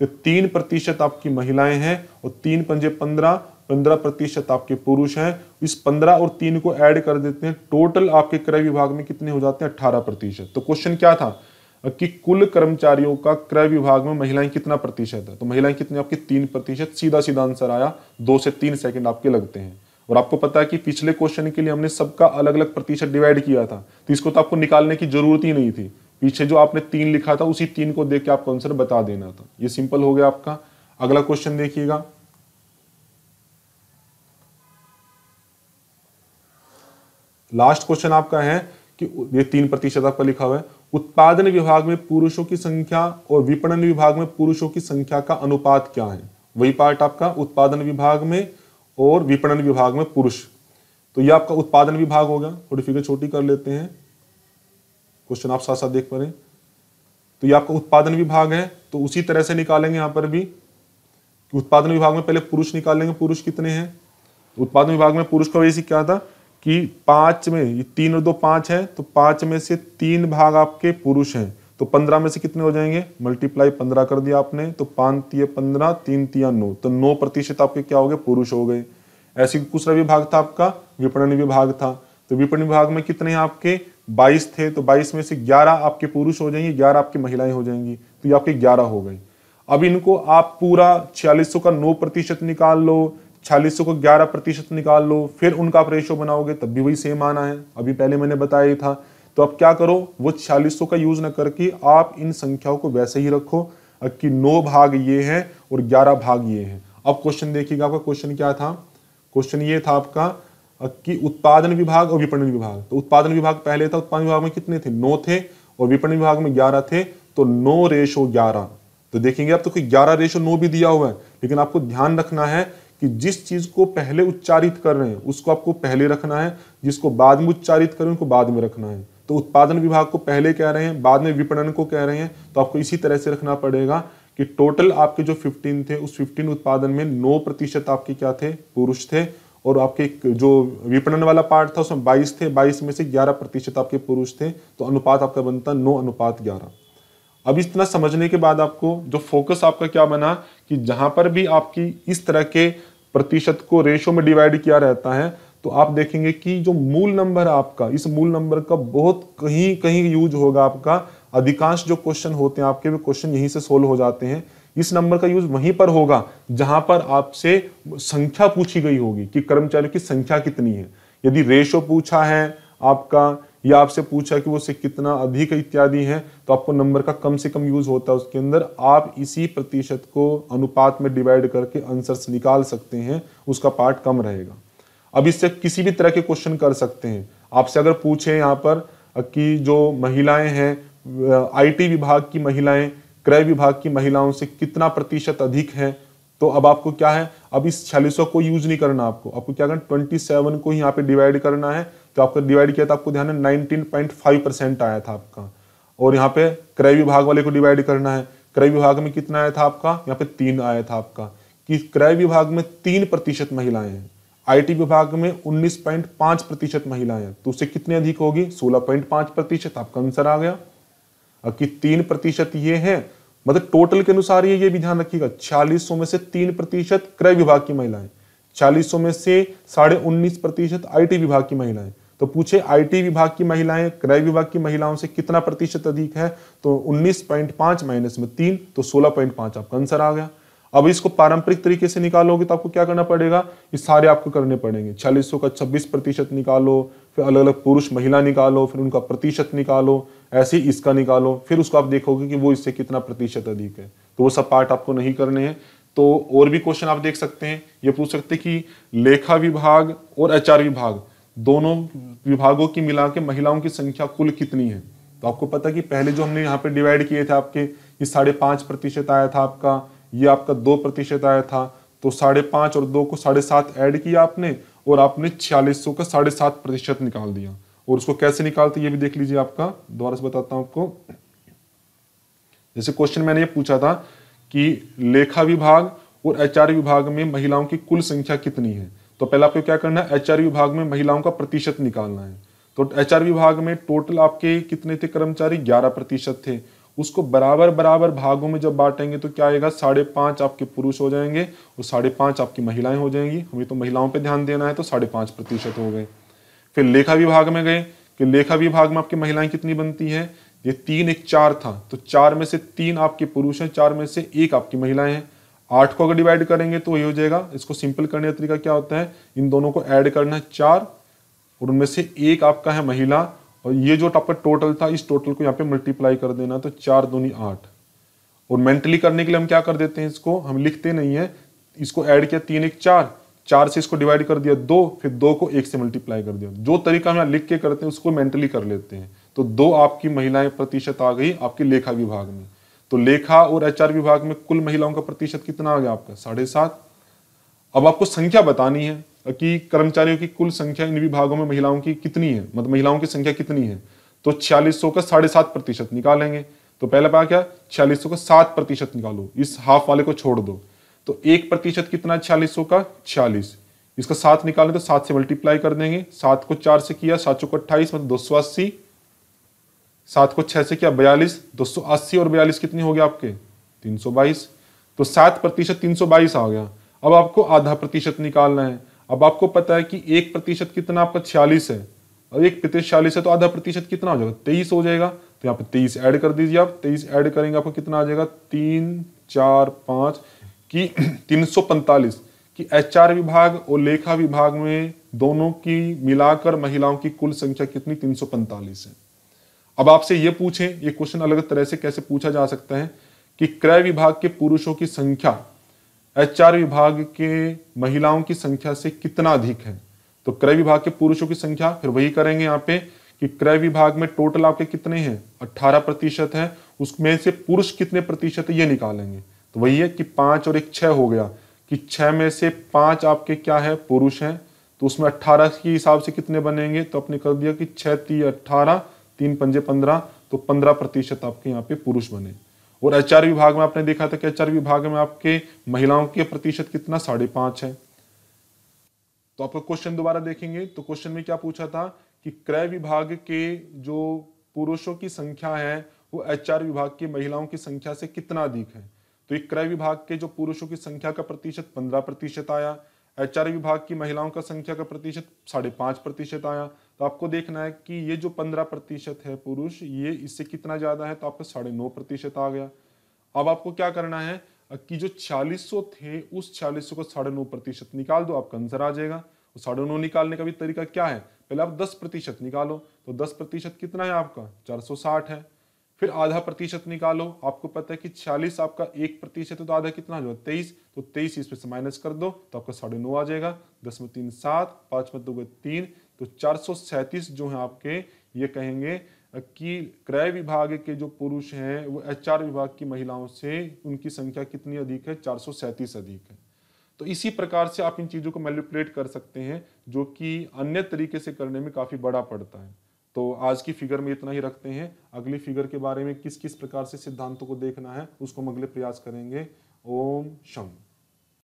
तो तीन प्रतिशत आपकी महिलाएँ हैं और तीन पंजे पंद्रह पंद्रह प्रतिशत आपके पुरुष हैं। इस पंद्रह और तीन को ऐड कर देते हैं। टोटल आपके क्रय विभाग में कितने हो जाते हैं? अट्ठारह प्रतिशत। तो क्वेश्चन क्या था? कि कुल कर्मचारियों का क्रय विभाग में महिलाएँ कितना प्रतिशत है? तो महिलाएँ कितनी? आपकी तीन प्रतिशत। सीधा सीधा आंसर आया। दो से तीन सेकंड आपके लगते हैं। और आपको पता है कि पिछले क्वेश्चन के लिए हमने सबका अलग अलग प्रतिशत डिवाइड किया था। तो इसको तो आपको निकालने की ज़रूरत ही नहीं थी। पीछे जो आपने तीन लिखा था, उसी तीन को देख के आपको आंसर बता देना था। ये सिंपल हो गया आपका। अगला क्वेश्चन देखिएगा। लास्ट क्वेश्चन आपका है कि ये तीन प्रतिशत आपका लिखा हुआ है। उत्पादन विभाग में पुरुषों की संख्या और विपणन विभाग में पुरुषों की संख्या का अनुपात क्या है? वही पार्ट आपका उत्पादन विभाग में और विपणन विभाग में पुरुष। तो ये आपका उत्पादन विभाग होगा। थोड़ी फिगर छोटी कर लेते हैं। क्वेश्चन आप साथ साथ देख पा रहे तो ये आपका उत्पादन विभाग है। तो उसी तरह से निकालेंगे यहाँ पर भी उत्पादन विभाग में पहले पुरुष निकालेंगे। पुरुष कितने हैं? उत्पादन विभाग में पुरुष का वैसे क्या था? कि पाँच में, ये तीन और दो पाँच है तो पाँच में से तीन भाग आपके पुरुष हैं। तो पंद्रह में से कितने हो जाएँगे? मल्टीप्लाई पंद्रह कर दिया आपने तो पाँच तीय पंद्रह, तीन तिया नौ। तो नौ प्रतिशत आपके क्या हो गए? पुरुष हो गए। ऐसे दूसरा विभाग था आपका? विपणन विभाग था। तो विपणन विभाग में कितने आपके? बाईस थे। तो बाईस में से ग्यारह आपके पुरुष हो जाएँगे, ग्यारह आपकी महिलाएँ हो जाएँगी। तो ये आपके ग्यारह हो गई अब इनको आप पूरा छियालीस का नौ प्रतिशत निकाल लो। छियालीस को ग्यारह प्रतिशत निकाल लो, फिर उनका आप रेशो बनाओगे, तब भी वही सेम आना है। अभी पहले मैंने बताया ही था। तो अब क्या करो, वो छियालीस का यूज़ न करके आप इन संख्याओं को वैसे ही रखो। कि नौ भाग ये हैं और ग्यारह भाग ये हैं। अब क्वेश्चन देखिएगा आपका क्वेश्चन क्या था? क्वेश्चन ये था आपका कि उत्पादन विभाग और विपणन विभाग। तो उत्पादन विभाग पहले था, उत्पादन विभाग में कितने थे? नौ थे और विपणन विभाग में ग्यारह थे तो नौ रेशो ग्यारह। तो देखेंगे आप तो कोई ग्यारह रेशो नौ भी दिया हुआ है, लेकिन आपको ध्यान रखना है कि जिस चीज़ को पहले उच्चारित कर रहे हैं, उसको आपको पहले रखना है, जिसको बाद में उच्चारित करें उनको बाद में रखना है। तो उत्पादन विभाग को पहले कह रहे हैं, बाद में विपणन को कह रहे हैं तो आपको इसी तरह से रखना पड़ेगा कि टोटल आपके जो 15 थे, उस 15 उत्पादन में 9 प्रतिशत आपके क्या थे? पुरुष थे। और आपके जो विपणन वाला पार्ट था, उसमें 22 थे 22 में से 11 प्रतिशत आपके पुरुष थे। तो अनुपात आपका बनता नौ, अनुपात ग्यारह। अब इतना समझने के बाद आपको जो फोकस आपका क्या बना कि जहाँ पर भी आपकी इस तरह के प्रतिशत को रेशो में डिवाइड किया रहता है तो आप देखेंगे कि जो मूल नंबर आपका, इस मूल नंबर का बहुत कहीं कहीं यूज़ होगा आपका। अधिकांश जो क्वेश्चन होते हैं, आपके भी क्वेश्चन यहीं से सोल्व हो जाते हैं। इस नंबर का यूज़ वहीं पर होगा, जहाँ पर आपसे संख्या पूछी गई होगी कि कर्मचारियों की संख्या कितनी है। यदि रेशो पूछा है आपका या आपसे पूछा कि वो से कितना अधिक इत्यादि है तो आपको नंबर का कम से कम यूज़ होता है उसके अंदर। आप इसी प्रतिशत को अनुपात में डिवाइड करके आंसर्स निकाल सकते हैं, उसका पार्ट कम रहेगा। अब इससे किसी भी तरह के क्वेश्चन कर सकते हैं। आपसे अगर पूछे यहाँ पर कि जो महिलाएँ हैं आईटी विभाग की महिलाएँ, क्रय विभाग की महिलाओं से कितना प्रतिशत अधिक है तो अब आपको क्या है? अब इस छियालीसों को यूज़ नहीं करना आपको। आपको क्या करना ट्वेंटी सेवन को यहाँ पे डिवाइड करना है। तो आपको डिवाइड किया था आपको ध्यान है नाइनटीन पॉइंट फाइव परसेंट आया था आपका। और यहाँ पे क्रय विभाग वाले को डिवाइड करना है। क्रय विभाग में कितना आया था आपका? यहाँ पे तीन आया था आपका। कि क्रय विभाग में तीन प्रतिशत महिलाएँ हैं। आईटी विभाग में 19.5 प्रतिशत महिलाएँ हैं। तो उससे कितनी अधिक होगी? 16.5 प्रतिशत। आपका आंसर आ गया। कि तीन प्रतिशत ये है मतलब टोटल के अनुसार ये ये भी ध्यान रखिएगा। छियालीस में से तीन प्रतिशत क्रय विभाग की महिलाएँ चालीस में से साढ़े उन्नीस प्रतिशत आई विभाग की महिलाएँ तो पूछे आईटी विभाग की महिलाएँ, क्रय विभाग की महिलाओं से कितना प्रतिशत अधिक है? तो 19.5 माइनस में तीन तो 16.5 आपका आंसर आ गया। अब इसको पारंपरिक तरीके से निकालोगे तो आपको क्या करना पड़ेगा? ये सारे आपको करने पड़ेंगे। चालीस का छब्बीस प्रतिशत निकालो, फिर अलग अलग पुरुष महिला निकालो, फिर उनका प्रतिशत निकालो, ऐसे ही इसका निकालो, फिर उसको आप देखोगे कि वो इससे कितना प्रतिशत अधिक है। तो वो सब पार्ट आपको नहीं करने हैं। तो और भी क्वेश्चन आप देख सकते हैं। ये पूछ सकते हैं कि लेखा विभाग और एच विभाग दोनों विभागों की मिला के महिलाओं की संख्या कुल कितनी है? तो आपको पता कि पहले जो हमने यहाँ पे डिवाइड किए थे आपके, ये साढ़े पाँच प्रतिशत आया था आपका, ये आपका दो प्रतिशत आया था तो साढ़े पाँच और दो को साढ़े सात ऐड किया आपने और आपने छियालीस सौ का साढ़े सात प्रतिशत निकाल दिया। और उसको कैसे निकालते ये भी देख लीजिए आपका, दोबारा से बताता हूँ आपको। जैसे क्वेश्चन मैंने ये पूछा था कि लेखा विभाग और एचआर विभाग में महिलाओं की कुल संख्या कितनी है? तो पहले आपको क्या करना है एचआर विभाग में महिलाओं का प्रतिशत निकालना है। तो एचआर विभाग में टोटल आपके कितने थे कर्मचारी? ग्यारह प्रतिशत थे। उसको बराबर बराबर भागों में जब बांटेंगे तो क्या आएगा? साढ़े पाँच आपके पुरुष हो जाएँगे और साढ़े पाँच आपकी महिलाएँ हो जाएँगी। हमें तो महिलाओं पे ध्यान देना है तो साढ़े पाँच प्रतिशत हो गए। फिर लेखा विभाग में गए कि लेखा विभाग में आपकी महिलाएँ कितनी बनती है? ये तीन एक चार था। तो चार में से तीन आपके पुरुष हैं, चार में से एक आपकी महिलाएँ हैं। आठ को अगर डिवाइड करेंगे तो वही हो जाएगा। इसको सिंपल करने का तरीका क्या होता है? इन दोनों को ऐड करना है चार, और उनमें से एक आपका है महिला, और ये जो आपका टोटल था, इस टोटल को यहाँ पे मल्टीप्लाई कर देना तो चार दूनी आठ। और मेंटली करने के लिए हम क्या कर देते हैं इसको? हम लिखते नहीं है। इसको ऐड किया तीन, एक, चार। चार से इसको डिवाइड कर दिया दो, फिर दो को एक से मल्टीप्लाई कर दिया। जो तरीका हम लिख के करते हैं, उसको मेंटली कर लेते हैं। तो दो आपकी महिलाएँ प्रतिशत आ गई, आपके लेखा विभाग में। तो लेखा और एचआर विभाग में कुल महिलाओं का प्रतिशत कितना आ गया आपका? साढ़े सात? अब आपको संख्या बतानी है कि कर्मचारियों की कुल संख्या इन विभागों में महिलाओं की कितनी है? मतलब महिलाओं की संख्या कितनी है? तो छियालीस सौ का साढ़े सात प्रतिशत निकालेंगे। तो पहले पा क्या? छियालीस सौ का सात प्रतिशत निकालो। इस हाफ़ वाले को छोड़ दो। तो एक प्रतिशत कितना छियालीस सौ का? छियालीस। इसका सात निकालें तो सात से मल्टीप्लाई कर देंगे। सात को चार से किया, सात चौको अट्ठाईस मतलब दो सौ अस्सी। सात को छह से क्या? बयालीस? दो सौ अस्सी और बयालीस कितनी हो गया आपके? तीन सौ बाईस। तो सात प्रतिशत तीन सौ बाईस आ गया। अब आपको आधा प्रतिशत निकालना है। अब आपको पता है कि एक प्रतिशत कितना आपका छियालीस है। और एक प्रतिशत छियालीस है तो आधा प्रतिशत कितना हो जाएगा? तेईस हो जाएगा। तो यहाँ पे तेईस ऐड कर दीजिए आप। तेईस ऐड करेंगे आपको कितना आ जाएगा? तीन, चार, पाँच की तीन सौ पैंतालीस। कि एच विभाग और लेखा विभाग में दोनों की मिलाकर महिलाओं की कुल संख्या कितनी? तीन सौ पैंतालीस है। अब आपसे ये पूछें, ये क्वेश्चन अलग तरह से कैसे पूछा जा सकता है कि क्रय विभाग के पुरुषों की संख्या, एचआर विभाग के महिलाओं की संख्या से कितना अधिक है? तो क्रय विभाग के पुरुषों की संख्या, फिर वही करेंगे यहाँ पे कि क्रय विभाग में टोटल आपके कितने हैं? 18 प्रतिशत है, उसमें से पुरुष कितने प्रतिशत ये निकालेंगे? तो वही है कि पाँच और एक छह हो गया। कि छह में से पाँच आपके क्या है? पुरुष हैं। तो उसमें अट्ठारह के हिसाब से कितने बनेंगे? तो आपने कर दिया कि छह ती अट्ठारह। तीन पंजे पंद्रह तो पंद्रह प्रतिशत आपके यहाँ पे पुरुष बने। और एचआर विभाग में आपने देखा था कि एच विभाग में आपके महिलाओं के प्रतिशत कितना? साढ़े पाँच है। तो आपका क्वेश्चन दोबारा देखेंगे। तो क्वेश्चन में क्या पूछा था कि क्रय विभाग के जो पुरुषों की संख्या है, वो एचआर विभाग की महिलाओं की संख्या से कितना अधिक है? तो एक क्रय विभाग के जो पुरुषों की संख्या का प्रतिशत पंद्रह प्रतिशत आया। एचआर विभाग की महिलाओं का संख्या का प्रतिशत साढ़े पाँच प्रतिशत आया। तो आपको देखना है कि ये जो पंद्रह प्रतिशत है पुरुष, ये इससे कितना ज़्यादा है? तो आपका साढ़े नौ प्रतिशत आ गया। अब आपको क्या करना है? कि जो छियालीस थे, उस छियालीस को साढ़े नौ प्रतिशत निकाल दो, आपका आंसर आ जाएगा। तो साढ़े नौ निकालने का भी तरीका क्या है? पहले आप दस प्रतिशत निकालो तो दस प्रतिशत कितना है आपका? चार सौ साठ है। फिर आधा प्रतिशत निकालो, आपको पता है कि छियालीस आपका एक प्रतिशत है तो आधा कितना जो तेईस। तो तेईस इसमें से माइनस कर दो तो आपका साढ़े नौ आ जाएगा। दस में तीन सात, पाँच में दो तीन तो चार सौ सैंतीस जो है आपके, ये कहेंगे कि क्रय विभाग के जो पुरुष हैं, वो एचआर विभाग की महिलाओं से उनकी संख्या कितनी अधिक है? चार सौ सैंतीस अधिक है। तो इसी प्रकार से आप इन चीज़ों को मैल्यूपलेट कर सकते हैं, जो कि अन्य तरीके से करने में काफ़ी बड़ा पड़ता है। तो आज की फिगर में इतना ही रखते हैं। अगली फिगर के बारे में किस किस प्रकार से सिद्धांतों को देखना है, उसको हम अगले प्रयास करेंगे। ओम शम